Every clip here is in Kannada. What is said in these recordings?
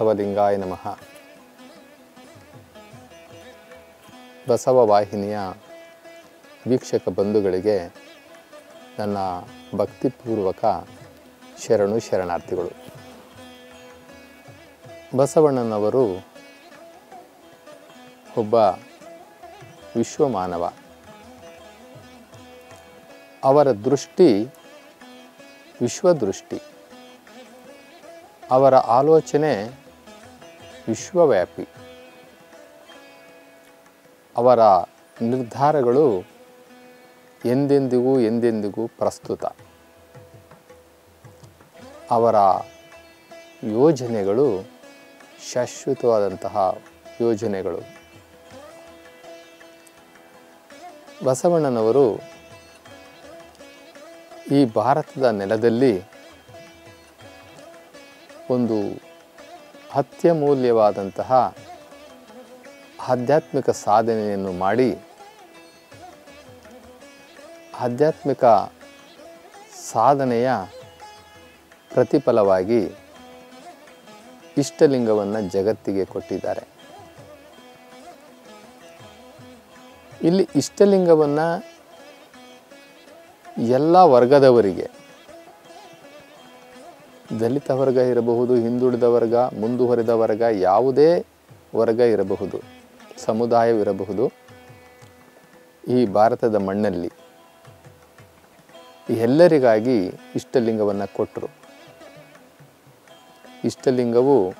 ಬಸವಲಿಂಗಾಯ ನಮಃ. ಬಸವ ವಾಹಿನಿಯ ವೀಕ್ಷಕ ಬಂಧುಗಳಿಗೆ ನನ್ನ ಭಕ್ತಿಪೂರ್ವಕ ಶರಣು ಶರಣಾರ್ಥಿಗಳು. ಬಸವಣ್ಣನವರು ಒಬ್ಬ ವಿಶ್ವಮಾನವ. ಅವರ ದೃಷ್ಟಿ ವಿಶ್ವದೃಷ್ಟಿ. ಅವರ ಆಲೋಚನೆ ವಿಶ್ವವ್ಯಾಪಿ. ಅವರ ನಿರ್ಧಾರಗಳು ಎಂದೆಂದಿಗೂ ಎಂದೆಂದಿಗೂ ಪ್ರಸ್ತುತ. ಅವರ ಯೋಜನೆಗಳು ಶಾಶ್ವತವಾದಂತಹ ಯೋಜನೆಗಳು. ಬಸವಣ್ಣನವರು ಈ ಭಾರತದ ನೆಲದಲ್ಲಿ ಒಂದು ಅತ್ಯಮೂಲ್ಯವಾದಂತಹ ಆಧ್ಯಾತ್ಮಿಕ ಸಾಧನೆಯನ್ನು ಮಾಡಿ ಆಧ್ಯಾತ್ಮಿಕ ಸಾಧನೆಯ ಪ್ರತಿಫಲವಾಗಿ ಇಷ್ಟಲಿಂಗವನ್ನು ಜಗತ್ತಿಗೆ ಕೊಟ್ಟಿದ್ದಾರೆ. ಇಲ್ಲಿ ಇಷ್ಟಲಿಂಗವನ್ನು ಎಲ್ಲ ವರ್ಗದವರಿಗೆ ದಲಿತ ವರ್ಗ ಇರಬಹುದು, ಹಿಂದುಳಿದ ವರ್ಗ, ಮುಂದುವರಿದ ವರ್ಗ, ಯಾವುದೇ ವರ್ಗ ಇರಬಹುದು ಸಮುದಾಯವಿರಬಹುದು ಈ ಭಾರತದ ಮಣ್ಣಲ್ಲಿ ಎಲ್ಲರಿಗಾಗಿ ಇಷ್ಟಲಿಂಗವನ್ನು ಕೊಟ್ಟರು ಇಷ್ಟಲಿಂಗವು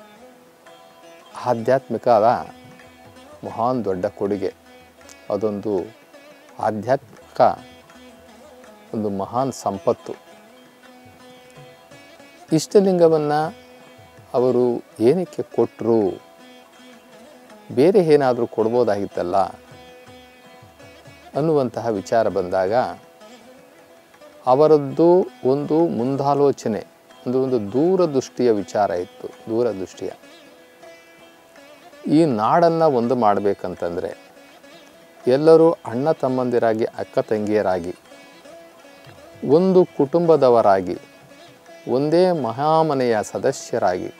ಆಧ್ಯಾತ್ಮಿಕದ ಮಹಾನ್ ದೊಡ್ಡ ಕೊಡುಗೆ. ಅದೊಂದು ಆಧ್ಯಾತ್ಮಿಕ, ಒಂದು ಮಹಾನ್ ಸಂಪತ್ತು. ಇಷ್ಟಲಿಂಗವನ್ನು ಅವರು ಏನಕ್ಕೆ ಕೊಟ್ಟರು ಬೇರೆ ಏನಾದರೂ ಕೊಡ್ಬೋದಾಗಿತ್ತಲ್ಲ? ಅನ್ನುವಂತಹ ವಿಚಾರ ಬಂದಾಗ ಅವರದ್ದು ಒಂದು ಮುಂದಾಲೋಚನೆ, ಒಂದು ಒಂದು ದೂರದೃಷ್ಟಿಯ ವಿಚಾರ ಇತ್ತು, ದೂರದೃಷ್ಟಿಯ. ಈ ನಾಡನ್ನು ಒಂದು ಮಾಡಬೇಕಂತಂದರೆ ಎಲ್ಲರೂ ಅಣ್ಣ ತಮ್ಮಂದಿರಾಗಿ, ಅಕ್ಕ ತಂಗಿಯರಾಗಿ, ಒಂದು ಕುಟುಂಬದವರಾಗಿ ಒಂದೇ ಮಹಾಮನೆಯ ಸದಸ್ಯರಾಗಿ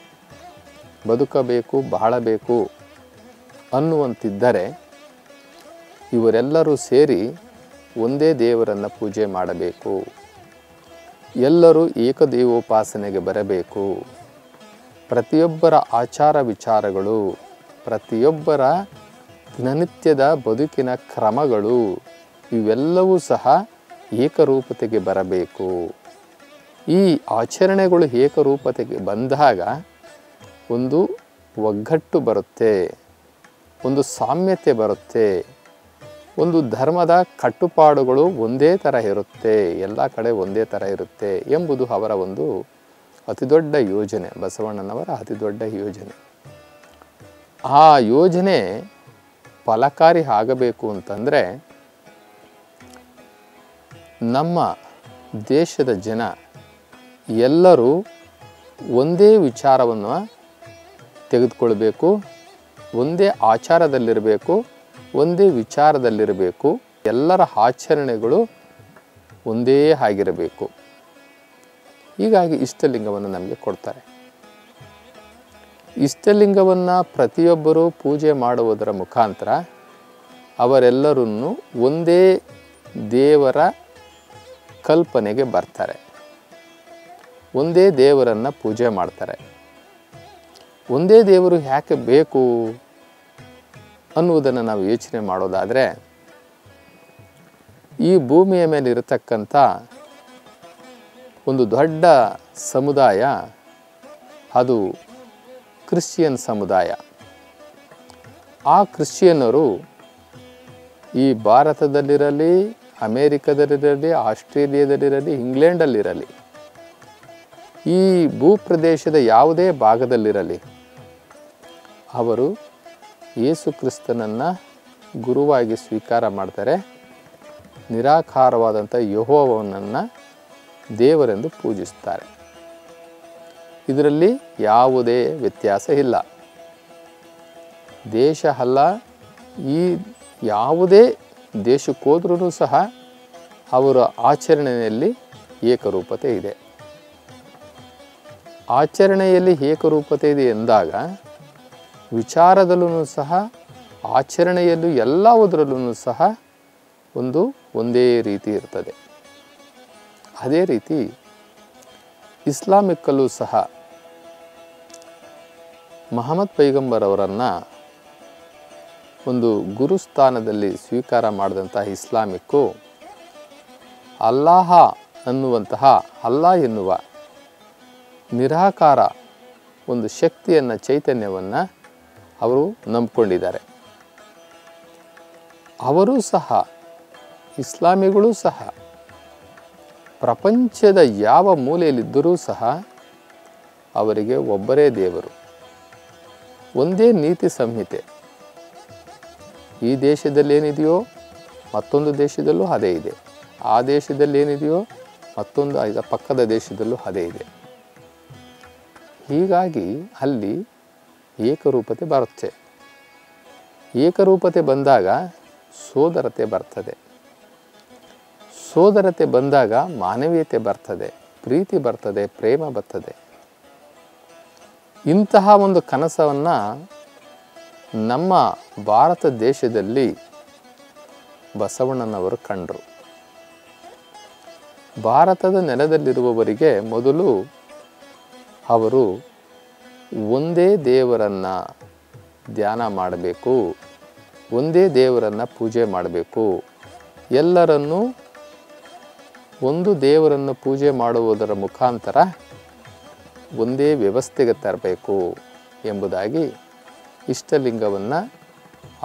ಬದುಕಬೇಕು, ಬಾಳಬೇಕು ಅನ್ನುವಂತಿದ್ದರೆ ಇವರೆಲ್ಲರೂ ಸೇರಿ ಒಂದೇ ದೇವರನ್ನು ಪೂಜೆ ಮಾಡಬೇಕು. ಎಲ್ಲರೂ ಏಕದೇವೋಪಾಸನೆಗೆ ಬರಬೇಕು. ಪ್ರತಿಯೊಬ್ಬರ ಆಚಾರ ವಿಚಾರಗಳು, ಪ್ರತಿಯೊಬ್ಬರ ದಿನನಿತ್ಯದ ಬದುಕಿನ ಕ್ರಮಗಳು ಇವೆಲ್ಲವೂ ಸಹ ಏಕರೂಪತೆಗೆ ಬರಬೇಕು. ಈ ಆಚರಣೆಗಳು ಏಕರೂಪತೆಗೆ ಬಂದಾಗ ಒಂದು ಒಗ್ಗಟ್ಟು ಬರುತ್ತೆ, ಒಂದು ಸಾಮ್ಯತೆ ಬರುತ್ತೆ, ಒಂದು ಧರ್ಮದ ಕಟ್ಟುಪಾಡುಗಳು ಒಂದೇ ಥರ ಇರುತ್ತೆ, ಎಲ್ಲ ಕಡೆ ಒಂದೇ ಥರ ಇರುತ್ತೆ ಎಂಬುದು ಅವರ ಒಂದು ಅತಿದೊಡ್ಡ ಯೋಜನೆ, ಬಸವಣ್ಣನವರ ಅತಿದೊಡ್ಡ ಯೋಜನೆ. ಆ ಯೋಜನೆ ಫಲಕಾರಿ ಆಗಬೇಕು ಅಂತಂದರೆ ನಮ್ಮ ದೇಶದ ಜನ ಎಲ್ಲರೂ ಒಂದೇ ವಿಚಾರವನ್ನು ತೆಗೆದುಕೊಳ್ಬೇಕು, ಒಂದೇ ಆಚಾರದಲ್ಲಿರಬೇಕು, ಒಂದೇ ವಿಚಾರದಲ್ಲಿರಬೇಕು. ಎಲ್ಲರ ಆಚರಣೆಗಳು ಒಂದೇ ಆಗಿರಬೇಕು. ಹೀಗಾಗಿ ಇಷ್ಟಲಿಂಗವನ್ನು ನಮಗೆ ಕೊಡ್ತಾರೆ. ಇಷ್ಟಲಿಂಗವನ್ನು ಪ್ರತಿಯೊಬ್ಬರೂ ಪೂಜೆ ಮಾಡುವುದರ ಮುಖಾಂತರ ಅವರೆಲ್ಲರನ್ನು ಒಂದೇ ದೇವರ ಕಲ್ಪನೆಗೆ ಬರ್ತಾರೆ. ಒಂದೇ ದೇವರನ್ನು ಪೂಜೆ ಮಾಡ್ತಾರೆ. ಒಂದೇ ದೇವರು ಯಾಕೆ ಬೇಕು ಅನ್ನುವುದನ್ನು ನಾವು ಯೋಚನೆ ಮಾಡೋದಾದರೆ, ಈ ಭೂಮಿಯ ಮೇಲೆ ಇರತಕ್ಕಂಥ ಒಂದು ದೊಡ್ಡ ಸಮುದಾಯ ಅದು ಕ್ರಿಶ್ಚಿಯನ್ ಸಮುದಾಯ. ಆ ಕ್ರಿಶ್ಚಿಯನ್ನರು ಈ ಭಾರತದಲ್ಲಿರಲಿ, ಅಮೇರಿಕದಲ್ಲಿರಲಿ, ಆಸ್ಟ್ರೇಲಿಯಾದಲ್ಲಿರಲಿ, ಇಂಗ್ಲೆಂಡಲ್ಲಿರಲಿ ಈ ಭೂಪ್ರದೇಶದ ಯಾವುದೇ ಭಾಗದಲ್ಲಿರಲಿ. ಅವರು ಯೇಸು ಕ್ರಿಸ್ತನನ್ನು ಗುರುವಾಗಿ ಸ್ವೀಕಾರ ಮಾಡ್ತಾರೆ. ನಿರಾಕಾರವಾದಂಥ ಯಹೋವನನ್ನು ದೇವರೆಂದು ಪೂಜಿಸ್ತಾರೆ. ಇದರಲ್ಲಿ ಯಾವುದೇ ವ್ಯತ್ಯಾಸ ಇಲ್ಲ. ದೇಶ ಅಲ್ಲ, ಈ ಯಾವುದೇ ದೇಶಕ್ಕೋದ್ರೂ ಸಹ ಅವರ ಆಚರಣೆಯಲ್ಲಿ ಏಕರೂಪತೆ ಇದೆ. ಆಚರಣೆಯಲ್ಲಿ ಏಕರೂಪತೆ ಇದೆ ಎಂದಾಗ ವಿಚಾರದಲ್ಲೂ ಸಹ, ಆಚರಣೆಯಲ್ಲೂ ಎಲ್ಲವುದರಲ್ಲೂ ಸಹ ಒಂದು ಒಂದೇ ರೀತಿ ಇರ್ತದೆ. ಅದೇ ರೀತಿ ಇಸ್ಲಾಮಿಕ್ಕಲ್ಲೂ ಸಹ ಮಹಮ್ಮದ್ ಪೈಗಂಬರ್ ಅವರನ್ನು ಒಂದು ಗುರುಸ್ಥಾನದಲ್ಲಿ ಸ್ವೀಕಾರ ಮಾಡಿದಂತಹ ಇಸ್ಲಾಮಿಕ್ಕು ಅಲ್ಲಾಹ ಅನ್ನುವಂತಹ ಅಲ್ಲಾ ಎನ್ನುವ ನಿರಾಕಾರ ಒಂದು ಶಕ್ತಿಯನ್ನು, ಚೈತನ್ಯವನ್ನು ಅವರು ನಂಬಿಕೊಂಡಿದ್ದಾರೆ. ಅವರೂ ಸಹ, ಇಸ್ಲಾಮಿಗಳೂ ಸಹ, ಪ್ರಪಂಚದ ಯಾವ ಮೂಲೆಯಲ್ಲಿದ್ದರೂ ಸಹ ಅವರಿಗೆ ಒಬ್ಬರೇ ದೇವರು. ಒಂದೇ ನೀತಿ ಸಂಹಿತೆ. ಈ ದೇಶದಲ್ಲಿ ಏನಿದೆಯೋ ಮತ್ತೊಂದು ದೇಶದಲ್ಲೂ ಅದೇ ಇದೆ. ಆ ದೇಶದಲ್ಲಿ ಏನಿದೆಯೋ ಮತ್ತೊಂದು ಪಕ್ಕದ ದೇಶದಲ್ಲೂ ಅದೇ ಇದೆ. ಹೀಗಾಗಿ ಅಲ್ಲಿ ಏಕರೂಪತೆ ಬರುತ್ತೆ. ಏಕರೂಪತೆ ಬಂದಾಗ ಸೋದರತೆ ಬರ್ತದೆ. ಸೋದರತೆ ಬಂದಾಗ ಮಾನವೀಯತೆ ಬರ್ತದೆ, ಪ್ರೀತಿ ಬರ್ತದೆ, ಪ್ರೇಮ ಬರ್ತದೆ. ಇಂತಹ ಒಂದು ಕನಸವನ್ನು ನಮ್ಮ ಭಾರತ ದೇಶದಲ್ಲಿ ಬಸವಣ್ಣನವರು ಕಂಡರು. ಭಾರತದ ನೆಲದಲ್ಲಿರುವವರಿಗೆ ಮೊದಲು ಅವರು ಒಂದೇ ದೇವರನ್ನು ಧ್ಯಾನ ಮಾಡಬೇಕು, ಒಂದೇ ದೇವರನ್ನು ಪೂಜೆ ಮಾಡಬೇಕು. ಎಲ್ಲರನ್ನೂ ಒಂದು ದೇವರನ್ನು ಪೂಜೆ ಮಾಡುವುದರ ಮುಖಾಂತರ ಒಂದೇ ವ್ಯವಸ್ಥೆಗೆ ತರಬೇಕು ಎಂಬುದಾಗಿ ಇಷ್ಟಲಿಂಗವನ್ನು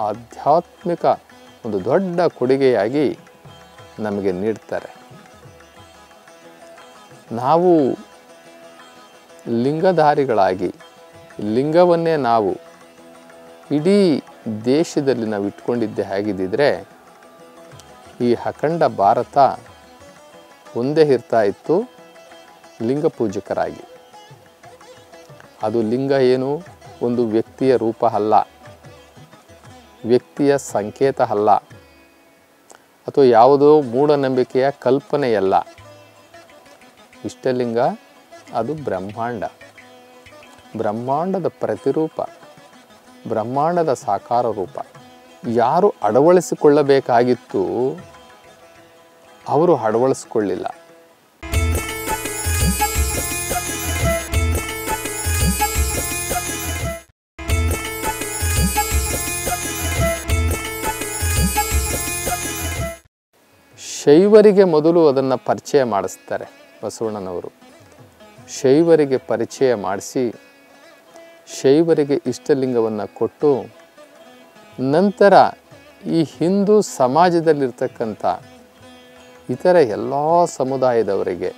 ಆಧ್ಯಾತ್ಮಿಕ ಒಂದು ದೊಡ್ಡ ಕೊಡುಗೆಯಾಗಿ ನಮಗೆ ನೀಡ್ತಾರೆ. ನಾವು ಲಿಂಗಧಾರಿಗಳಾಗಿ, ಲಿಂಗವನ್ನೇ ನಾವು ಇಡೀ ದೇಶದಲ್ಲಿ ನಾವು ಇಟ್ಕೊಂಡಿದ್ದೆ ಹೇಗಿದ್ದಿದ್ರೆ, ಈ ಅಖಂಡ ಭಾರತ ಒಂದೇ ಇರ್ತಾ ಇತ್ತು ಲಿಂಗ ಪೂಜಕರಾಗಿ. ಅದು ಲಿಂಗ ಏನು? ಒಂದು ವ್ಯಕ್ತಿಯ ರೂಪ ಅಲ್ಲ. ವ್ಯಕ್ತಿಯ ಸಂಕೇತ ಅಲ್ಲ. ಅಥವಾ ಯಾವುದೋ ಮೂಢನಂಬಿಕೆಯ ಕಲ್ಪನೆಯಲ್ಲ. ಇಷ್ಟಲಿಂಗ ಅದು ಬ್ರಹ್ಮಾಂಡ. ಬ್ರಹ್ಮಾಂಡದ ಪ್ರತಿರೂಪ, ಬ್ರಹ್ಮಾಂಡದ ಸಾಕಾರ ರೂಪ. ಯಾರು ಅಳವಡಿಸಿಕೊಳ್ಳಬೇಕಾಗಿತ್ತು ಅವರು ಅಳವಡಿಸ್ಕೊಳ್ಳಿಲ್ಲ ಶೈವರಿಗೆ ಮೊದಲು ಅದನ್ನು ಪರಿಚಯ ಮಾಡಿಸ್ತಾರೆ ಬಸವಣ್ಣನವರು. ಶೈವರಿಗೆ ಪರಿಚಯ ಮಾಡಿಸಿ, ಶೈವರಿಗೆ ಇಷ್ಟಲಿಂಗವನ್ನು ಕೊಟ್ಟು, ನಂತರ ಈ ಹಿಂದೂ ಸಮಾಜದಲ್ಲಿರ್ತಕ್ಕಂಥ ಇತರ ಎಲ್ಲ ಸಮುದಾಯದವರಿಗೆ,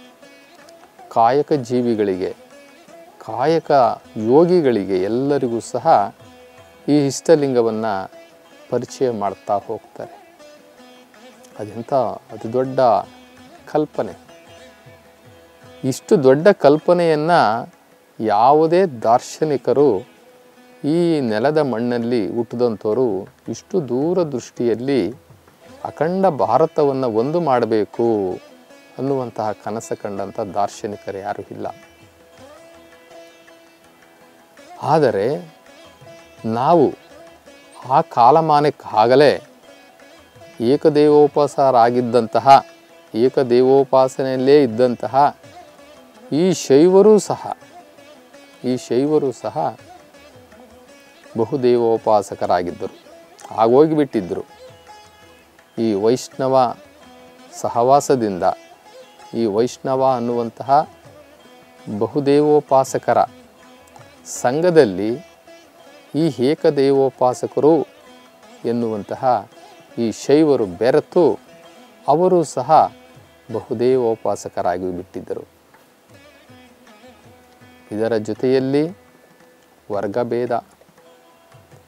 ಕಾಯಕ ಜೀವಿಗಳಿಗೆ, ಕಾಯಕ ಯೋಗಿಗಳಿಗೆ ಎಲ್ಲರಿಗೂ ಸಹ ಈ ಇಷ್ಟಲಿಂಗವನ್ನು ಪರಿಚಯ ಮಾಡ್ತಾ ಹೋಗ್ತಾರೆ. ಅದೆಂಥ ಅತಿ ದೊಡ್ಡ ಕಲ್ಪನೆ. ಇಷ್ಟು ದೊಡ್ಡ ಕಲ್ಪನೆಯನ್ನು ಯಾವುದೇ ದಾರ್ಶನಿಕರು ಈ ನೆಲದ ಮಣ್ಣಲ್ಲಿ ಹುಟ್ಟಿದಂಥವರು ಇಷ್ಟು ದೂರದೃಷ್ಟಿಯಲ್ಲಿ ಅಖಂಡ ಭಾರತವನ್ನು ಒಂದು ಮಾಡಬೇಕು ಅನ್ನುವಂತಹ ಕನಸು ಕಂಡಂಥ ದಾರ್ಶನಿಕರು ಯಾರೂ ಇಲ್ಲ. ಆದರೆ ನಾವು ಆ ಕಾಲಮಾನಕ್ಕಾಗಲೇ ಏಕದೇವೋಪಾಸರಾಗಿದ್ದಂತಹ ಏಕದೇವೋಪಾಸನೆಯಲ್ಲೇ ಇದ್ದಂತಹ ಈ ಶೈವರೂ ಸಹ, ಈ ಶೈವರು ಸಹ ಬಹುದೇವೋಪಾಸಕರಾಗಿದ್ದರು. ಆಗೋಗಿಬಿಟ್ಟಿದ್ದರು ಈ ವೈಷ್ಣವ ಸಹವಾಸದಿಂದ, ಈ ವೈಷ್ಣವ ಅನ್ನುವಂತಹ ಬಹುದೇವೋಪಾಸಕರ ಸಂಘದಲ್ಲಿ ಈ ಏಕದೇವೋಪಾಸಕರು ಎನ್ನುವಂತಹ ಈ ಶೈವರು ಬೆರೆತು, ಅವರು ಸಹ ಬಹುದೇವೋಪಾಸಕರಾಗಿ ಬಿಟ್ಟಿದ್ದರು ಇದರ ಜೊತೆಯಲ್ಲಿ ವರ್ಗಭೇದ,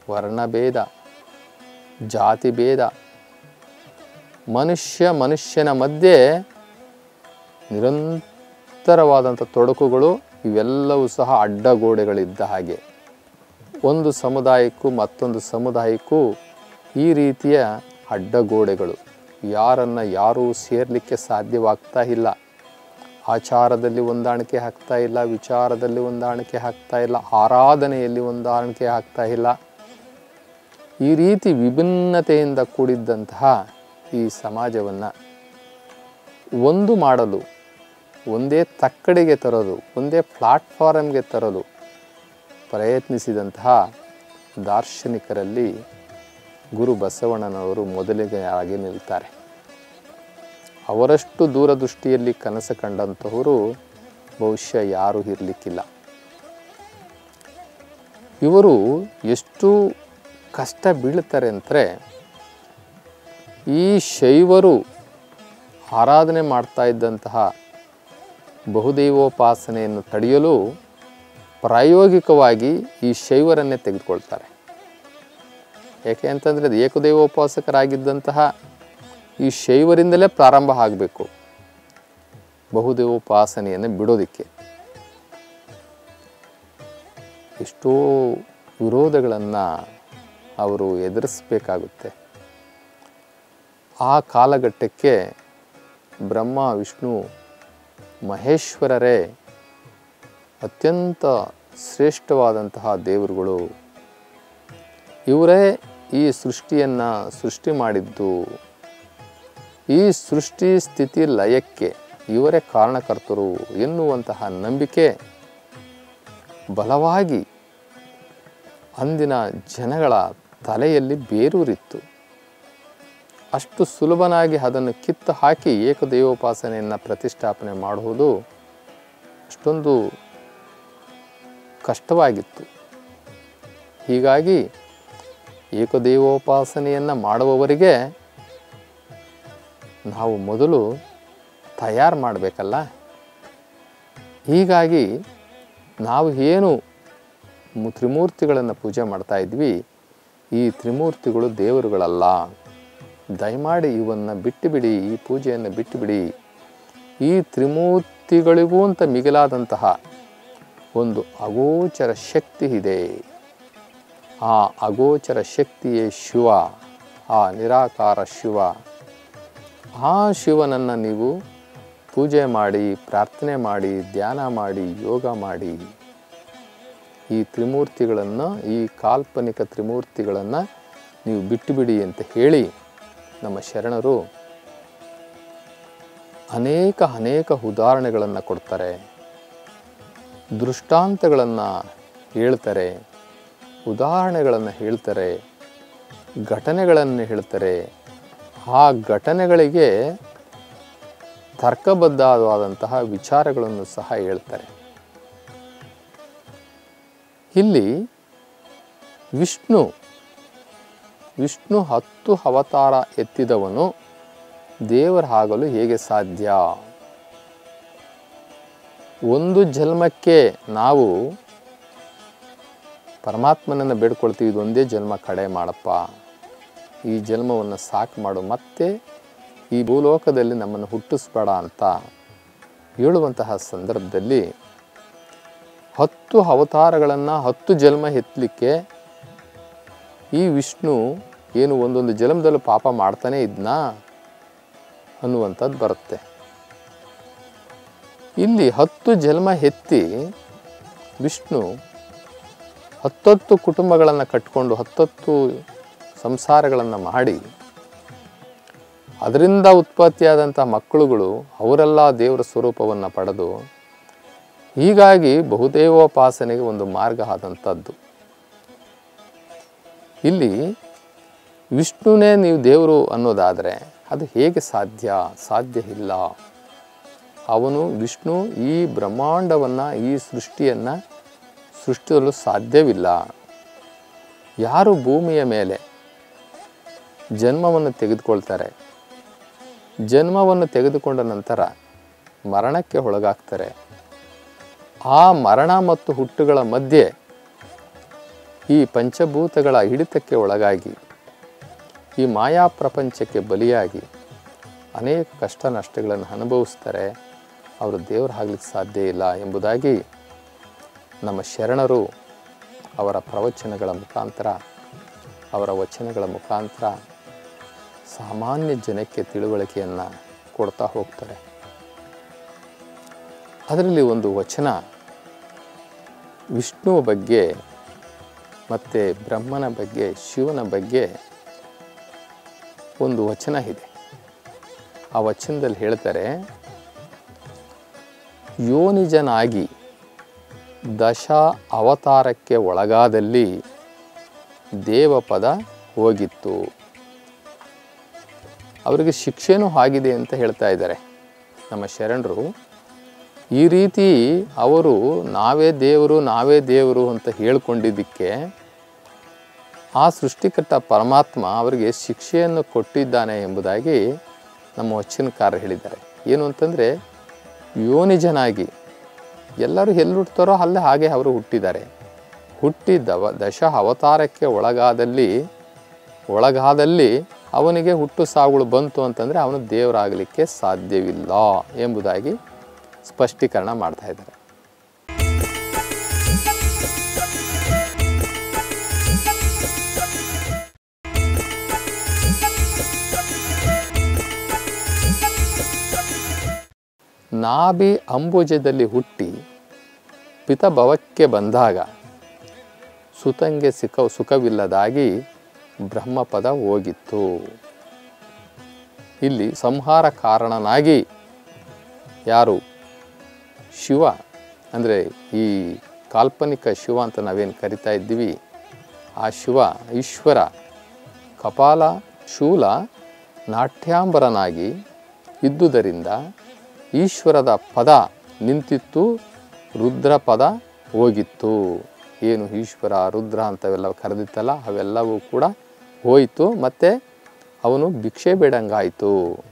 ವರ್ಣಭೇದ ಜಾತಿ ಭೇದ ಮನುಷ್ಯ ಮನುಷ್ಯನ ಮಧ್ಯೆ ನಿರಂತರವಾದಂಥ ತೊಡಕುಗಳು ಇವೆಲ್ಲವೂ ಸಹ ಅಡ್ಡಗೋಡೆಗಳಿದ್ದ ಹಾಗೆ. ಒಂದು ಸಮುದಾಯಕ್ಕೂ ಮತ್ತೊಂದು ಸಮುದಾಯಕ್ಕೂ ಈ ರೀತಿಯ ಅಡ್ಡಗೋಡೆಗಳು. ಯಾರನ್ನು ಯಾರೂ ಸೇರಲಿಕ್ಕೆ ಸಾಧ್ಯವಾಗ್ತಾ ಇಲ್ಲ. ಆಚಾರದಲ್ಲಿ ಹೊಂದಾಣಿಕೆ ಆಗ್ತಾ ಇಲ್ಲ, ವಿಚಾರದಲ್ಲಿ ಹೊಂದಾಣಿಕೆ ಆಗ್ತಾ ಇಲ್ಲ, ಆರಾಧನೆಯಲ್ಲಿ ಹೊಂದಾಣಿಕೆ ಆಗ್ತಾ ಇಲ್ಲ. ಈ ರೀತಿ ವಿಭಿನ್ನತೆಯಿಂದ ಕೂಡಿದ್ದಂತಹ ಈ ಸಮಾಜವನ್ನು ಒಂದು ಮಾಡಲು, ಒಂದೇ ತಕ್ಕಡಿಗೆ ತರಲು, ಒಂದೇ ಪ್ಲಾಟ್ಫಾರಮ್ಗೆ ತರಲು ಪ್ರಯತ್ನಿಸಿದಂತಹ ದಾರ್ಶನಿಕರಲ್ಲಿ ಗುರು ಬಸವಣ್ಣನವರು ಮೊದಲಿಗೆ ಆಗಿ ನಿಲ್ತಾರೆ. ಅವರಷ್ಟು ದೂರದೃಷ್ಟಿಯಲ್ಲಿ ಕನಸು ಕಂಡಂತಹವರು ಬಹುಶಃ ಯಾರೂ ಇರಲಿಕ್ಕಿಲ್ಲ. ಇವರು ಎಷ್ಟು ಕಷ್ಟ ಬೀಳ್ತಾರೆ ಅಂದರೆ ಈ ಶೈವರು ಆರಾಧನೆ ಮಾಡ್ತಾ ಇದ್ದಂತಹ ಬಹುದೈವೋಪಾಸನೆಯನ್ನು ತಡೆಯಲು ಪ್ರಾಯೋಗಿಕವಾಗಿ ಈ ಶೈವರನ್ನೇ ತೆಗೆದುಕೊಳ್ತಾರೆ. ಏಕೆ ಅಂತಂದರೆ ಅದು ಏಕದೈವೋಪಾಸಕರಾಗಿದ್ದಂತಹ ಈ ಶೈವರಿಂದಲೇ ಪ್ರಾರಂಭ ಆಗಬೇಕು. ಬಹುದೇವೋಪಾಸನೆಯನ್ನು ಬಿಡೋದಕ್ಕೆ. ಎಷ್ಟೋ ವಿರೋಧಗಳನ್ನು ಅವರು ಎದುರಿಸಬೇಕಾಗುತ್ತೆ. ಆ ಕಾಲಘಟ್ಟಕ್ಕೆ ಬ್ರಹ್ಮ, ವಿಷ್ಣು, ಮಹೇಶ್ವರರೇ ಅತ್ಯಂತ ಶ್ರೇಷ್ಠವಾದಂತಹ ದೇವರುಗಳು. ಇವರೇ ಈ ಸೃಷ್ಟಿಯನ್ನು ಸೃಷ್ಟಿ ಮಾಡಿದ್ದು. ಈ ಸೃಷ್ಟಿ ಸ್ಥಿತಿ ಲಯಕ್ಕೆ ಇವರೇ ಕಾರಣಕರ್ತರು ಎನ್ನುವಂತಹ ನಂಬಿಕೆ ಬಲವಾಗಿ ಅಂದಿನ ಜನಗಳ ತಲೆಯಲ್ಲಿ ಬೇರೂರಿತ್ತು. ಅಷ್ಟು ಸುಲಭನಾಗಿ ಅದನ್ನು ಕಿತ್ತು ಹಾಕಿ ಏಕದೈವೋಪಾಸನೆಯನ್ನು ಪ್ರತಿಷ್ಠಾಪನೆ ಮಾಡುವುದು ಅಷ್ಟೊಂದು ಕಷ್ಟವಾಗಿತ್ತು. ಹೀಗಾಗಿ ಏಕದೈವೋಪಾಸನೆಯನ್ನು ಮಾಡುವವರಿಗೆ ನಾವು ಮೊದಲು ತಯಾರು ಮಾಡಬೇಕಲ್ಲ? ಹೀಗಾಗಿ ನಾವು ಏನು ತ್ರಿಮೂರ್ತಿಗಳನ್ನು ಪೂಜೆ ಮಾಡ್ತಾ ಇದ್ವಿ, ಈ ತ್ರಿಮೂರ್ತಿಗಳು ದೇವರುಗಳಲ್ಲ. ದಯಮಾಡಿ ಇವನ್ನು ಬಿಟ್ಟುಬಿಡಿ, ಈ ಪೂಜೆಯನ್ನು ಬಿಟ್ಟುಬಿಡಿ. ಈ ತ್ರಿಮೂರ್ತಿಗಳಿಗೂ ಅಂತ ಮಿಗಿಲಾದಂತಹ ಒಂದು ಅಗೋಚರ ಶಕ್ತಿ ಇದೆ. ಆ ಅಗೋಚರ ಶಕ್ತಿಯೇ ಶಿವ, ಆ ನಿರಾಕಾರ ಶಿವ. ಆ ಶಿವನನ್ನು ನೀವು ಪೂಜೆ ಮಾಡಿ, ಪ್ರಾರ್ಥನೆ ಮಾಡಿ, ಧ್ಯಾನ ಮಾಡಿ, ಯೋಗ ಮಾಡಿ ಈ ತ್ರಿಮೂರ್ತಿಗಳನ್ನು, ಈ ಕಾಲ್ಪನಿಕ ತ್ರಿಮೂರ್ತಿಗಳನ್ನು ನೀವು ಬಿಟ್ಟುಬಿಡಿ ಅಂತ ಹೇಳಿ ನಮ್ಮ ಶರಣರು ಅನೇಕ ಅನೇಕ ಉದಾಹರಣೆಗಳನ್ನು ಕೊಡ್ತಾರೆ. ದೃಷ್ಟಾಂತಗಳನ್ನು ಹೇಳ್ತಾರೆ, ಉದಾಹರಣೆಗಳನ್ನು ಹೇಳ್ತಾರೆ, ಘಟನೆಗಳನ್ನು ಹೇಳ್ತಾರೆ. ಆ ಘಟನೆಗಳಿಗೆ ತರ್ಕಬದ್ಧವಾದಂತಹ ವಿಚಾರಗಳನ್ನು ಸಹ ಹೇಳ್ತಾರೆ. ಇಲ್ಲಿ ವಿಷ್ಣು ವಿಷ್ಣು ಹತ್ತು ಅವತಾರ ಎತ್ತಿದವನು ದೇವರಾಗಲು ಹೇಗೆ ಸಾಧ್ಯ? ಒಂದು ಜನ್ಮಕ್ಕೆ ನಾವು ಪರಮಾತ್ಮನನ್ನು ಬೇಡ್ಕೊಳ್ತೀವಿ, ಇದೊಂದೇ ಜನ್ಮ ಕಡೆ ಮಾಡಪ್ಪ. ಈ ಜನ್ಮವನ್ನು ಸಾಕು ಮಾಡು. ಮತ್ತೆ ಈ ಭೂಲೋಕದಲ್ಲಿ ನಮ್ಮನ್ನು ಹುಟ್ಟಿಸ್ಬೇಡ ಅಂತ ಹೇಳುವಂತಹ ಸಂದರ್ಭದಲ್ಲಿ ಹತ್ತು ಅವತಾರಗಳನ್ನು ಹತ್ತು ಜನ್ಮ ಎತ್ತಲಿಕ್ಕೆ ಈ ವಿಷ್ಣು ಏನು ಒಂದೊಂದು ಜನ್ಮದಲ್ಲೂ ಪಾಪ ಮಾಡ್ತಾನೆ ಇದ್ನಾ ಅನ್ನುವಂಥದ್ದು ಬರುತ್ತೆ. ಇಲ್ಲಿ ಹತ್ತು ಜನ್ಮ ಎತ್ತಿ ವಿಷ್ಣು ಹತ್ತತ್ತು ಕುಟುಂಬಗಳನ್ನು ಕಟ್ಕೊಂಡು ಹತ್ತತ್ತು ಸಂಸಾರಗಳನ್ನು ಮಾಡಿ, ಅದರಿಂದ ಉತ್ಪತ್ತಿಯಾದಂಥ ಮಕ್ಕಳುಗಳು ಅವರೆಲ್ಲ ದೇವರ ಸ್ವರೂಪವನ್ನು ಪಡೆದು, ಹೀಗಾಗಿ ಬಹುದೇವೋಪಾಸನೆಗೆ ಒಂದು ಮಾರ್ಗ ಆದಂಥದ್ದು. ಇಲ್ಲಿ ವಿಷ್ಣುನೇ ನೀವು ದೇವರು ಅನ್ನೋದಾದರೆ ಅದು ಹೇಗೆ ಸಾಧ್ಯ? ಸಾಧ್ಯ ಇಲ್ಲ. ಅವನು ವಿಷ್ಣು ಈ ಬ್ರಹ್ಮಾಂಡವನ್ನು, ಈ ಸೃಷ್ಟಿಯನ್ನು ಸೃಷ್ಟಿಸಲು ಸಾಧ್ಯವಿಲ್ಲ. ಯಾರು ಭೂಮಿಯ ಮೇಲೆ ಜನ್ಮವನ್ನು ತೆಗೆದುಕೊಳ್ತಾರೆ. ಜನ್ಮವನ್ನು ತೆಗೆದುಕೊಂಡ ನಂತರ ಮರಣಕ್ಕೆ ಒಳಗಾಗ್ತಾರೆ. ಆ ಮರಣ ಮತ್ತು ಹುಟ್ಟುಗಳ ಮಧ್ಯೆ ಈ ಪಂಚಭೂತಗಳ ಹಿಡಿತಕ್ಕೆ ಒಳಗಾಗಿ, ಈ ಮಾಯಾ ಪ್ರಪಂಚಕ್ಕೆ ಬಲಿಯಾಗಿ ಅನೇಕ ಕಷ್ಟ ನಷ್ಟಗಳನ್ನು ಅನುಭವಿಸ್ತಾರೆ. ಅವರು ದೇವರಾಗಲಿಕ್ಕೆ ಸಾಧ್ಯ ಇಲ್ಲ ಎಂಬುದಾಗಿ ನಮ್ಮ ಶರಣರು ಅವರ ಪ್ರವಚನಗಳ ಮುಖಾಂತರ, ಅವರ ವಚನಗಳ ಮುಖಾಂತರ ಸಾಮಾನ್ಯ ಜನಕ್ಕೆ ತಿಳುವಳಿಕೆಯನ್ನು ಕೊಡ್ತಾ ಹೋಗ್ತಾರೆ. ಅದರಲ್ಲಿ ಒಂದು ವಚನ, ವಿಷ್ಣುವ ಬಗ್ಗೆ ಮತ್ತು ಬ್ರಹ್ಮನ ಬಗ್ಗೆ, ಶಿವನ ಬಗ್ಗೆ ಒಂದು ವಚನ ಇದೆ. ಆ ವಚನದಲ್ಲಿ ಹೇಳ್ತಾರೆ, ಯೋನಿಜನಾಗಿ ದಶ ಅವತಾರಕ್ಕೆ ಒಳಗಾದಲ್ಲಿ ದೇವಪದ ಹೋಗಿತ್ತು. ಅವರಿಗೆ ಶಿಕ್ಷೆನೂ ಆಗಿದೆ ಅಂತ ಹೇಳ್ತಾ ಇದ್ದಾರೆ. ನಮ್ಮ ಶರಣರು, ಈ ರೀತಿ ಅವರು ನಾವೇ ದೇವರು ನಾವೇ ದೇವರು ಅಂತ ಹೇಳ್ಕೊಂಡಿದ್ದಕ್ಕೆ ಆ ಸೃಷ್ಟಿಕರ್ತ ಪರಮಾತ್ಮ ಅವರಿಗೆ ಶಿಕ್ಷೆಯನ್ನು ಕೊಟ್ಟಿದ್ದಾನೆ ಎಂಬುದಾಗಿ ನಮ್ಮ ವಚನಕಾರ ಹೇಳಿದ್ದಾರೆ. ಏನು ಅಂತಂದರೆ, ಯೋನಿಜನಾಗಿ ಎಲ್ಲರೂ ಎಲ್ಲಿ ಹುಟ್ಟುತ್ತಾರೋ ಅಲ್ಲೇ ಹಾಗೆ ಅವರು ಹುಟ್ಟಿದ್ದಾರೆ. ಹುಟ್ಟಿದ್ದವ ದಶ ಅವತಾರಕ್ಕೆ ಒಳಗಾದಲ್ಲಿ ಒಳಗಾದಲ್ಲಿ ಅವನಿಗೆ ಹುಟ್ಟು ಸಾವುಗಳು ಬಂತು ಅಂತಂದರೆ ಅವನು ದೇವರಾಗಲಿಕ್ಕೆ ಸಾಧ್ಯವಿಲ್ಲ ಎಂಬುದಾಗಿ ಸ್ಪಷ್ಟೀಕರಣ ಮಾಡ್ತಾ ಇದ್ದಾರೆ. ನಾಭಿ ಅಂಬುಜದಲ್ಲಿ ಹುಟ್ಟಿ ಪಿತಭವಕ್ಕೆ ಬಂದಾಗ ಸುತಂಗೆ ಸಿಕ್ಕ ಸುಖವಿಲ್ಲದಾಗಿ ಬ್ರಹ್ಮಪದ ಹೋಗಿತ್ತು. ಇಲ್ಲಿ ಸಂಹಾರ ಕಾರಣನಾಗಿ ಯಾರು? ಶಿವ. ಅಂದರೆ ಈ ಕಾಲ್ಪನಿಕ ಶಿವ ಅಂತ ನಾವೇನು ಕರಿತಾ ಇದ್ದೀವಿ? ಆ ಶಿವ ಈಶ್ವರ, ಕಪಾಲ, ಶೂಲ, ನಾಟ್ಯಾಂಬರನಾಗಿ ಇದ್ದುದರಿಂದ ಈಶ್ವರದ ಪದ ನಿಂತಿತ್ತು ರುದ್ರ ಪದ ಹೋಗಿತ್ತು. ಏನು ಈಶ್ವರ, ರುದ್ರ ಅಂತವೆಲ್ಲ ಕರೆದಿತ್ತಲ್ಲ, ಅವೆಲ್ಲವೂ ಕೂಡ ಹೋಯಿತು, ಮತ್ತು ಅವನು ಭಿಕ್ಷೆ ಬೇಡಂಗಾಯಿತು.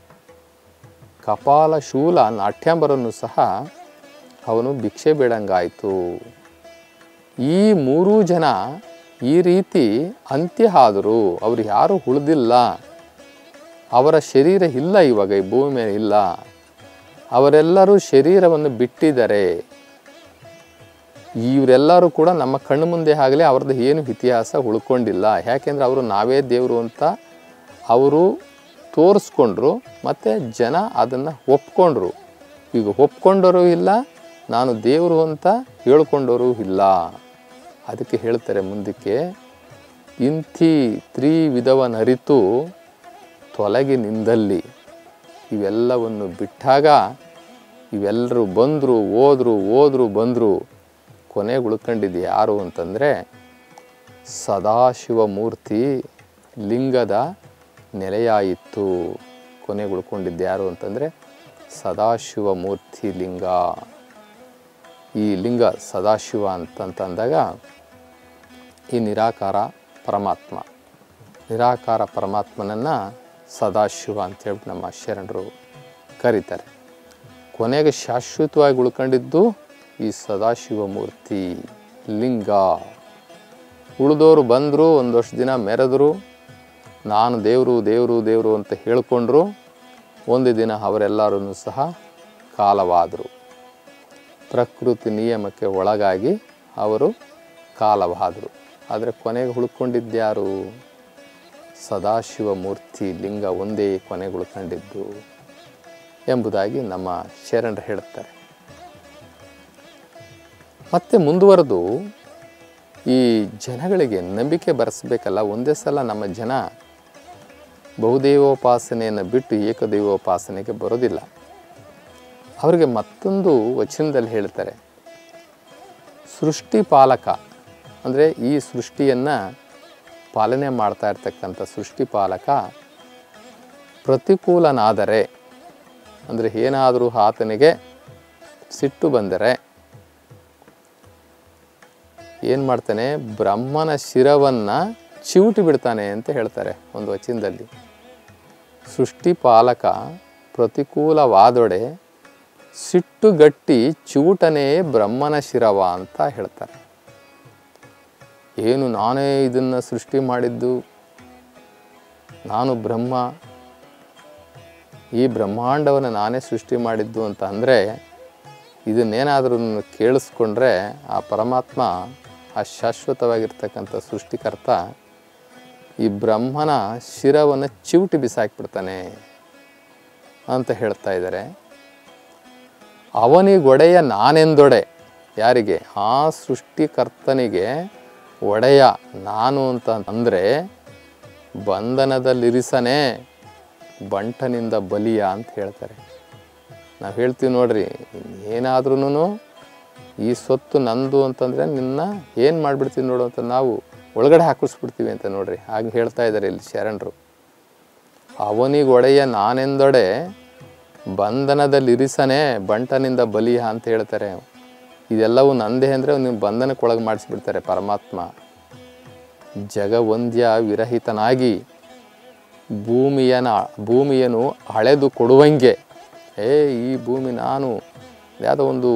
ಕಪಾಲ ಶೂಲ ನಾಟ್ಯಾಂಬರನ್ನು ಸಹ ಅವನು ಭಿಕ್ಷೆ ಬೇಡಂಗಾಯಿತು. ಈ ಮೂರೂ ಜನ ಈ ರೀತಿ ಅಂತ್ಯ ಆದರು. ಅವರು ಯಾರೂ ಉಳಿದಿಲ್ಲ. ಅವರ ಶರೀರ ಇಲ್ಲ ಇವಾಗ, ಈ ಭೂಮಿ ಇಲ್ಲ. ಅವರೆಲ್ಲರೂ ಶರೀರವನ್ನು ಬಿಟ್ಟಿದ್ದಾರೆ. ಇವರೆಲ್ಲರೂ ಕೂಡ ನಮ್ಮ ಕಣ್ಣು ಮುಂದೆ ಆಗಲಿ ಅವ್ರದ್ದು ಏನು ಇತಿಹಾಸ ಉಳ್ಕೊಂಡಿಲ್ಲ. ಯಾಕೆಂದರೆ ಅವರು ನಾವೇ ದೇವರು ಅಂತ ಅವರು ತೋರಿಸ್ಕೊಂಡ್ರು, ಮತ್ತು ಜನ ಅದನ್ನು ಒಪ್ಕೊಂಡ್ರು. ಈಗ ಒಪ್ಕೊಂಡರೂ ಇಲ್ಲ, ನಾನು ದೇವರು ಅಂತ ಹೇಳ್ಕೊಂಡವರು ಇಲ್ಲ. ಅದಕ್ಕೆ ಹೇಳ್ತಾರೆ ಮುಂದಕ್ಕೆ, ಇಂಥಿ ತ್ರಿವಿಧವನರಿತು ತೊಲಗಿ ನಿಂದಲ್ಲಿ ಇವೆಲ್ಲವನ್ನು ಬಿಟ್ಟಾಗ ಇವೆಲ್ಲರೂ ಬಂದರು, ಹೋದರು ಹೋದರು, ಬಂದರು. ಕೊನೆಗೆ ಉಳ್ಕೊಂಡಿದ್ದು ಯಾರು ಅಂತಂದರೆ ಸದಾಶಿವ ಮೂರ್ತಿ ಲಿಂಗದ ನೆಲೆಯಾಯಿತು. ಕೊನೆಗೆ ಉಳ್ಕೊಂಡಿದ್ದು ಯಾರು ಅಂತಂದರೆ ಸದಾಶಿವ ಮೂರ್ತಿ ಲಿಂಗ. ಈ ಲಿಂಗ ಸದಾಶಿವ ಅಂತಂತಂದಾಗ ಈ ನಿರಾಕಾರ ಪರಮಾತ್ಮ. ನಿರಾಕಾರ ಪರಮಾತ್ಮನನ್ನು ಸದಾಶಿವ ಅಂತೇಳ್ಬಿಟ್ಟು ನಮ್ಮ ಶರಣರು ಕರೀತಾರೆ. ಕೊನೆಗೆ ಶಾಶ್ವತವಾಗಿ ಉಳ್ಕೊಂಡಿದ್ದು ಈ ಸದಾಶಿವ ಮೂರ್ತಿ ಲಿಂಗ. ಉಳಿದವರು ಬಂದರು ಒಂದಷ್ಟು ದಿನ ಮೆರೆದರು, ನಾನು ದೇವರು ದೇವರು ದೇವರು ಅಂತ ಹೇಳಿಕೊಂಡ್ರು, ಒಂದು ದಿನ ಅವರೆಲ್ಲರೂ ಸಹ ಕಾಲವಾದರು. ಪ್ರಕೃತಿ ನಿಯಮಕ್ಕೆ ಒಳಗಾಗಿ ಅವರು ಕಾಲವಾದರು. ಆದರೆ ಕೊನೆಗೆ ಉಳ್ಕೊಂಡಿದ್ದ್ಯಾರು ಸದಾಶಿವ ಮೂರ್ತಿ ಲಿಂಗ ಒಂದೇ ಕೊನೆಗೆ ಉಳ್ಕೊಂಡಿದ್ದು ಎಂಬುದಾಗಿ ನಮ್ಮ ಶರಣರು ಹೇಳುತ್ತಾರೆ ಮತ್ತೆ ಮುಂದುವರೆದು ಈ ಜನಗಳಿಗೆ ನಂಬಿಕೆ ಬರೆಸಬೇಕಲ್ಲ, ಒಂದೇ ಸಲ ನಮ್ಮ ಜನ ಬಹುದೇವೋಪಾಸನೆಯನ್ನು ಬಿಟ್ಟು ಏಕದೈವೋಪಾಸನೆಗೆ ಬರೋದಿಲ್ಲ. ಅವರಿಗೆ ಮತ್ತೊಂದು ವಚನದಲ್ಲಿ ಹೇಳ್ತಾರೆ, ಸೃಷ್ಟಿ ಪಾಲಕ, ಅಂದರೆ ಈ ಸೃಷ್ಟಿಯನ್ನು ಪಾಲನೆ ಮಾಡ್ತಾ ಇರ್ತಕ್ಕಂಥ ಸೃಷ್ಟಿ ಪಾಲಕ ಪ್ರತಿಕೂಲನಾದರೆ, ಅಂದರೆ ಏನಾದರೂ ಆತನಿಗೆ ಸಿಟ್ಟು ಬಂದರೆ ಏನು ಮಾಡ್ತಾನೆ? ಬ್ರಹ್ಮನ ಶಿರವನ್ನು ಚಿವುಟಿ ಬಿಡ್ತಾನೆ ಅಂತ ಹೇಳ್ತಾರೆ ಒಂದು ವಚನದಲ್ಲಿ. ಸೃಷ್ಟಿ ಪಾಲಕ ಪ್ರತಿಕೂಲವಾದೊಡೆ ಸಿಟ್ಟುಗಟ್ಟಿ ಚೂಟನೇ ಬ್ರಹ್ಮನ ಶಿರವ ಅಂತ ಹೇಳ್ತಾರೆ. ಏನು ನಾನೇ ಇದನ್ನು ಸೃಷ್ಟಿ ಮಾಡಿದ್ದು? ನಾನು ಬ್ರಹ್ಮ. ಈ ಬ್ರಹ್ಮಾಂಡವನ್ನು ನಾನೇ ಸೃಷ್ಟಿ ಮಾಡಿದ್ದು ಅಂತ ಅಂದರೆ ಇದನ್ನೇನಾದರೂ ಕೇಳಿಸ್ಕೊಂಡ್ರೆ ಆ ಪರಮಾತ್ಮ ಆ ಶಾಶ್ವತವಾಗಿರ್ತಕ್ಕಂಥ ಸೃಷ್ಟಿಕರ್ತ ಈ ಬ್ರಹ್ಮನ ಶಿರವನ್ನು ಚಿವುಟಿ ಬಿಸಾಕ್ಬಿಡ್ತಾನೆ ಅಂತ ಹೇಳ್ತಾ ಇದ್ದಾರೆ. ಅವನಿಗೊಡೆಯ ನಾನೆಂದೊಡೆ? ಯಾರಿಗೆ? ಆ ಸೃಷ್ಟಿಕರ್ತನಿಗೆ ಒಡೆಯ ನಾನು ಅಂತ ಅಂದರೆ ಬಂಧನದಲ್ಲಿರಿಸನೇ, ಬಂಟನಿಂದ ಬಲಿಯ ಅಂತ ಹೇಳ್ತಾರೆ. ನಾವು ಹೇಳ್ತೀವಿ ನೋಡ್ರಿ ಏನಾದ್ರೂ ಈ ಸೊತ್ತು ನಂದು ಅಂತಂದರೆ ನಿನ್ನ ಏನು ಮಾಡಿಬಿಡ್ತೀವಿ ನೋಡು ಅಂತ ನಾವು ಒಳಗಡೆ ಹಾಕಿಸ್ಬಿಡ್ತೀವಿ ಅಂತ ನೋಡ್ರಿ. ಹಾಗೆ ಹೇಳ್ತಾ ಇದ್ದಾರೆ ಇಲ್ಲಿ ಶರಣರು. ಅವನಿಗೊಡೆಯ ನಾನೆಂದೊಡೆ ಬಂಧನದಲ್ಲಿರಿಸನೇ ಬಂಟನಿಂದ ಬಲಿಯ ಅಂತ ಹೇಳ್ತಾರೆ. ಇದೆಲ್ಲವೂ ನಂದೇ ಅಂದರೆ ನಿಮ್ಮ ಬಂಧನಕ್ಕೆ ಒಳಗೆ ಮಾಡಿಸ್ಬಿಡ್ತಾರೆ ಪರಮಾತ್ಮ. ಜಗವಂದ್ಯ ವಿರಹಿತನಾಗಿ ಭೂಮಿಯನ ಭೂಮಿಯನ್ನು ಹಳೆದು ಕೊಡುವಂಗೆ. ಏ, ಈ ಭೂಮಿ ನಾನು ಯಾವುದೋ ಒಂದು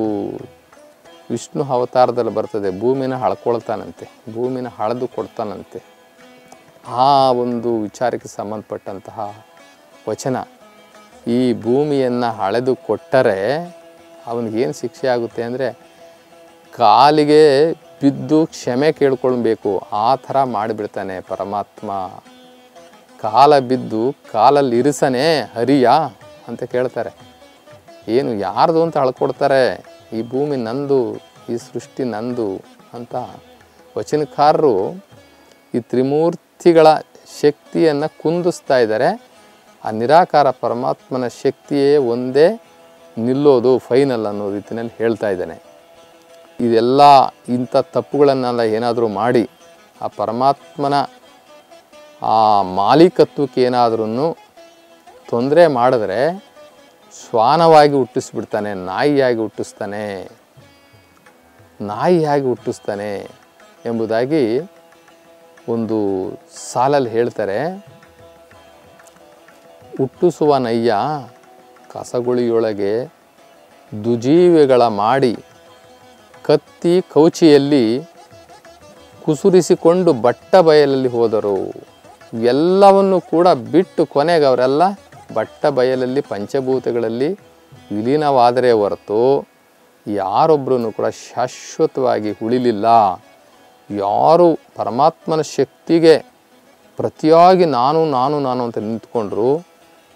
ವಿಷ್ಣು ಅವತಾರದಲ್ಲಿ ಬರ್ತದೆ, ಭೂಮಿನ ಹಳ್ಕೊಳ್ತಾನಂತೆ, ಭೂಮಿನ ಹಳೆದು ಕೊಡ್ತಾನಂತೆ. ಆ ಒಂದು ವಿಚಾರಕ್ಕೆ ಸಂಬಂಧಪಟ್ಟಂತಹ ವಚನ, ಈ ಭೂಮಿಯನ್ನು ಹಳೆದು ಕೊಟ್ಟರೆ ಅವನಿಗೇನು ಶಿಕ್ಷೆ ಆಗುತ್ತೆ ಅಂದರೆ, ಕಾಲಿಗೆ ಬಿದ್ದು ಕ್ಷಮೆ ಕೇಳ್ಕೊಳ್ಬೇಕು, ಆ ಥರ ಮಾಡಿಬಿಡ್ತಾನೆ ಪರಮಾತ್ಮ. ಕಾಲ ಬಿದ್ದು ಕಾಲಲ್ಲಿ ಇರಿಸನೇ ಹರಿಯ ಅಂತ ಕೇಳ್ತಾರೆ. ಏನು ಯಾರ್ದು ಅಂತ ಅಳ್ಕೊಡ್ತಾರೆ? ಈ ಭೂಮಿ ನಂದು, ಈ ಸೃಷ್ಟಿ ನಂದು ಅಂತ ವಚನಕಾರರು ಈ ತ್ರಿಮೂರ್ತಿಗಳ ಶಕ್ತಿಯನ್ನು ಕುಂದಿಸ್ತಾ ಇದ್ದಾರೆ. ಆ ನಿರಾಕಾರ ಪರಮಾತ್ಮನ ಶಕ್ತಿಯೇ ಒಂದೇ ನಿಲ್ಲೋದು ಫೈನಲ್ ಅನ್ನೋ ರೀತಿಯಲ್ಲಿ ಹೇಳ್ತಾ ಇದ್ದಾನೆ. ಇದೆಲ್ಲ ಇಂಥ ತಪ್ಪುಗಳನ್ನೆಲ್ಲ ಏನಾದರೂ ಮಾಡಿ ಆ ಪರಮಾತ್ಮನ ಆ ಮಾಲೀಕತ್ವಕ್ಕೆ ಏನಾದ್ರೂ ತೊಂದರೆ ಮಾಡಿದ್ರೆ ಶ್ವಾನವಾಗಿ ಹುಟ್ಟಿಸ್ಬಿಡ್ತಾನೆ, ನಾಯಿಯಾಗಿ ಹುಟ್ಟಿಸ್ತಾನೆ ನಾಯಿಯಾಗಿ ಹುಟ್ಟಿಸ್ತಾನೆ ಎಂಬುದಾಗಿ ಒಂದು ಸಾಲಲ್ಲಿ ಹೇಳ್ತಾರೆ. ಹುಟ್ಟಿಸುವ ನಯ್ಯ ಕಸಗುಳಿಯೊಳಗೆ ದುಜೀವಿಗಳ ಮಾಡಿ ಕತ್ತಿ ಕೌಚಿಯಲ್ಲಿ ಕುಸುರಿಸಿಕೊಂಡು ಬಟ್ಟ ಬಯಲಲ್ಲಿ ಹೋದರು. ಎಲ್ಲವನ್ನು ಕೂಡ ಬಿಟ್ಟು ಕೊನೆಗೆ ಅವರೆಲ್ಲ ಬಟ್ಟ ಬಯಲಲ್ಲಿ ಪಂಚಭೂತಗಳಲ್ಲಿ ವಿಲೀನವಾದರೆ ಹೊರತು ಯಾರೊಬ್ಬರೂ ಕೂಡ ಶಾಶ್ವತವಾಗಿ ಉಳಿಲಿಲ್ಲ. ಯಾರು ಪರಮಾತ್ಮನ ಶಕ್ತಿಗೆ ಪ್ರತಿಯಾಗಿ ನಾನು ನಾನು ನಾನು ಅಂತ ನಿಂತ್ಕೊಂಡ್ರು,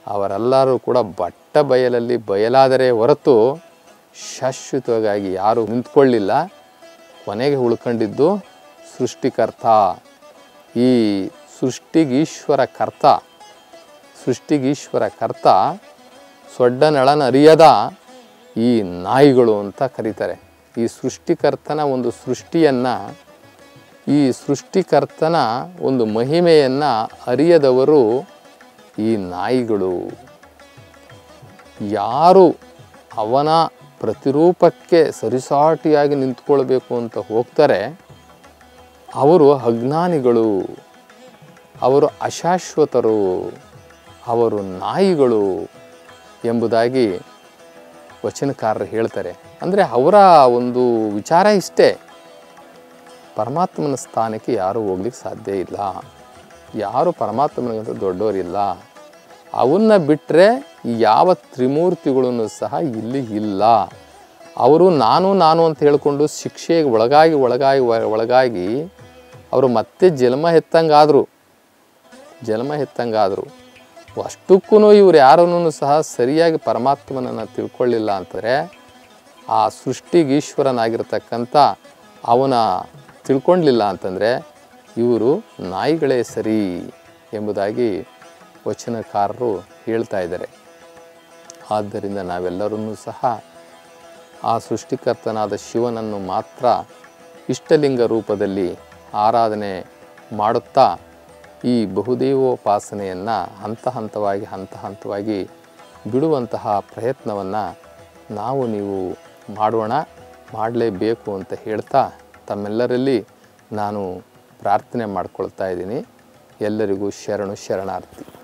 ಅವರೆಲ್ಲರೂ ಕೂಡ ಬಟ್ಟ ಬಯಲಲ್ಲಿ ಬಯಲಾದರೆ ಹೊರತು ಶಾಶ್ವತವಾಗಿ ಯಾರು ನಿಂತ್ಕೊಳ್ಳಿಲ್ಲ. ಕೊನೆಗೆ ಉಳ್ಕೊಂಡಿದ್ದು ಸೃಷ್ಟಿಕರ್ತ. ಈ ಸೃಷ್ಟಿಗೀಶ್ವರ ಕರ್ತ ಸೃಷ್ಟಿಗೀಶ್ವರ ಕರ್ತ ಸೊಡ್ಡನಳನರಿಯದ ಈ ನಾಯಿಗಳು ಅಂತ ಕರೀತಾರೆ. ಈ ಸೃಷ್ಟಿಕರ್ತನ ಒಂದು ಸೃಷ್ಟಿಯನ್ನು, ಈ ಸೃಷ್ಟಿಕರ್ತನ ಒಂದು ಮಹಿಮೆಯನ್ನು ಅರಿಯದವರು ಈ ನಾಯಿಗಳು. ಯಾರು ಅವನ ಪ್ರತಿರೂಪಕ್ಕೆ ಸರಿಸಾಟಿಯಾಗಿ ನಿಂತ್ಕೊಳ್ಬೇಕು ಅಂತ ಹೋಗ್ತಾರೆ, ಅವರು ಅಜ್ಞಾನಿಗಳು, ಅವರು ಅಶಾಶ್ವತರು. ಅವರು ನಾಯಿಗಳು ಎಂಬುದಾಗಿ ವಚನಕಾರರು ಹೇಳ್ತಾರೆ. ಅಂದರೆ ಅವರ ಒಂದು ವಿಚಾರ ಇಷ್ಟೇ. ಪರಮಾತ್ಮನ ಸ್ಥಾನಕ್ಕೆ ಯಾರೂ ಹೋಗ್ಲಿಕ್ಕೆ ಸಾಧ್ಯ ಇಲ್ಲ. ಯಾರು ಪರಮಾತ್ಮನಿಗಿಂತ ದೊಡ್ಡವರಿಲ್ಲ ಅವನ್ನ ಬಿಟ್ಟರೆ ಯಾವ ತ್ರಿಮೂರ್ತಿಗಳನ್ನು ಸಹ ಇಲ್ಲಿ ಇಲ್ಲ. ಅವರು ನಾನು ನಾನು ಅಂತ ಹೇಳಿಕೊಂಡು ಶಿಕ್ಷೆಗೆ ಒಳಗಾಗಿ ಒಳಗಾಗಿ ಒಳಗಾಗಿ ಅವರು ಮತ್ತೆ ಜನ್ಮ ಹೆತ್ತಂಗಾದರು ಜನ್ಮ ಎತ್ತಂಗಾದರು. ಅಷ್ಟಕ್ಕೂ ಇವ್ರು ಯಾರನ್ನೂ ಸಹ ಸರಿಯಾಗಿ ಪರಮಾತ್ಮನನ್ನು ತಿಳ್ಕೊಳ್ಳಿಲ್ಲ ಅಂತಂದರೆ ಆ ಸೃಷ್ಟಿಗೀಶ್ವರನಾಗಿರ್ತಕ್ಕಂಥ ಅವನ ತಿಳ್ಕೊಳ್ಲಿಲ್ಲ ಅಂತಂದರೆ ಇವರು ನಾಯಿಗಳೇ ಸರಿ ಎಂಬುದಾಗಿ ವಚನಕಾರರು ಹೇಳ್ತಾ ಇದ್ದಾರೆ. ಆದ್ದರಿಂದ ನಾವೆಲ್ಲರೂ ಸಹ ಆ ಸೃಷ್ಟಿಕರ್ತನಾದ ಶಿವನನ್ನು ಮಾತ್ರ ಇಷ್ಟಲಿಂಗ ರೂಪದಲ್ಲಿ ಆರಾಧನೆ ಮಾಡುತ್ತಾ ಈ ಬಹುದೇವೋಪಾಸನೆಯನ್ನು ಹಂತ ಹಂತವಾಗಿ ಹಂತ ಹಂತವಾಗಿ ಬಿಡುವಂತಹ ಪ್ರಯತ್ನವನ್ನು ನಾವು ನೀವು ಮಾಡೋಣ, ಮಾಡಲೇಬೇಕು ಅಂತ ಹೇಳ್ತಾ ತಮ್ಮೆಲ್ಲರಲ್ಲಿ ನಾನು ಪ್ರಾರ್ಥನೆ ಮಾಡ್ಕೊಳ್ತಾ ಇದ್ದೀನಿ. ಎಲ್ಲರಿಗೂ ಶರಣು ಶರಣಾರ್ಥಿ.